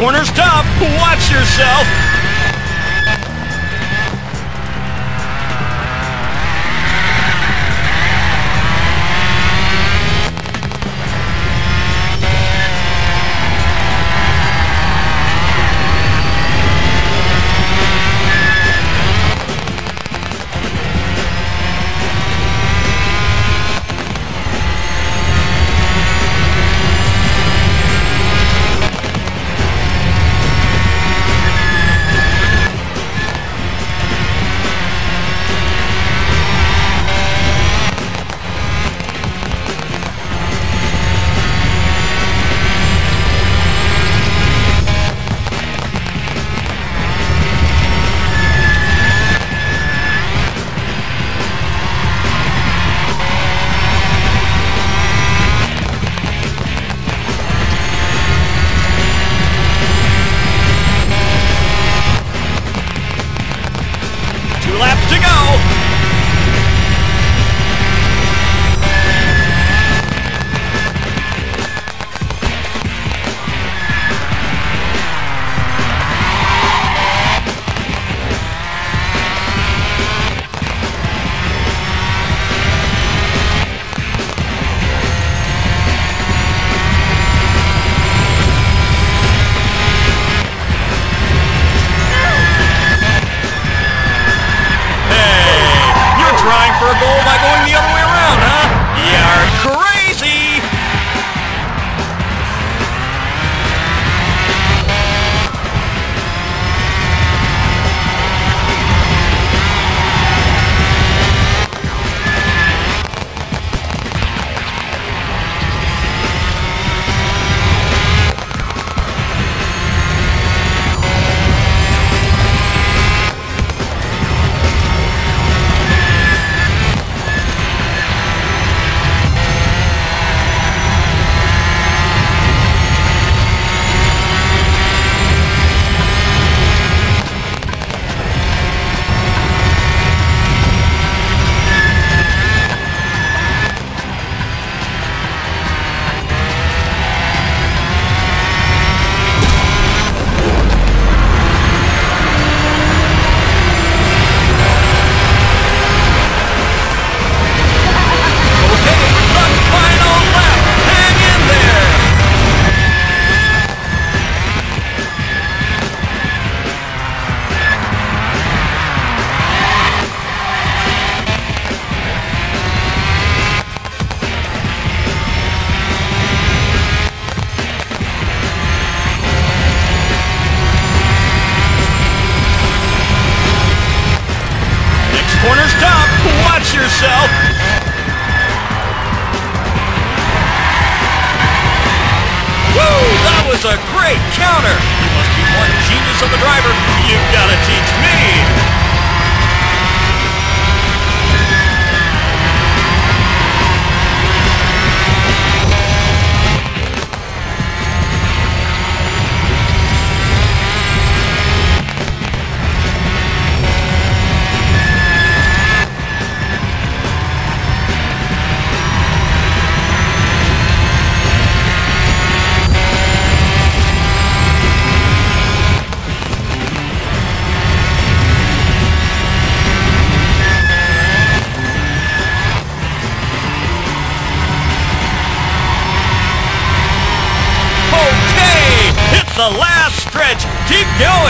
corner's tough. Watch yourself. Yourself. Woo! That was a great counter! You must be one genius of a driver. You've got to teach me! The last stretch! Keep going!